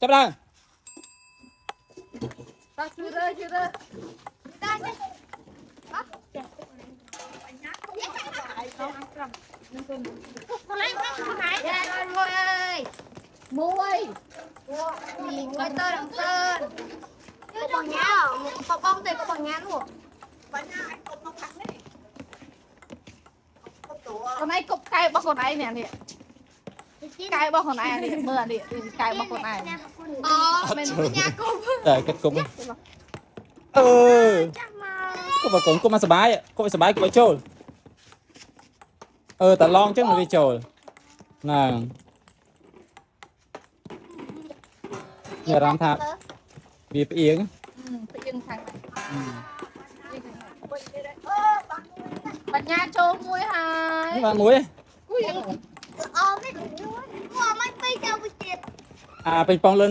ចាប់ដែរតាជឿរើជឿរើតាចេះអត់ចេះអញ្ញាគុំអាយទៅក្រំនឹងគុំខ្លួនឯងខ្លួនឯងមួយអើយមួយមួយទៅដល់ទៅគឺបងញ៉ៅបងបងទៅបងញ៉ៅនោះបងញ៉ៅឯងគុំមកខាងនេះកូនឯងគប់កែរបស់កូនឯងនេះនេះ កាយរបស់ខ្លួនឯងនេះមើលអានេះកាយរបស់ខ្លួនឯងអូមិនញ៉ាគប់តែគិតគប់អឺគប់មកគប់មកសុបាយគប់ឲ្យសុបាយគប់ឲ្យចូលអឺតឡងចឹងវាចូលហ្នឹងមានអារម្មណ៍ថាវាផ្អៀងផ្អៀងខាងបញ្ញាចូលមួយហើយបានមួយគួយ អាពេញប៉ងលឿន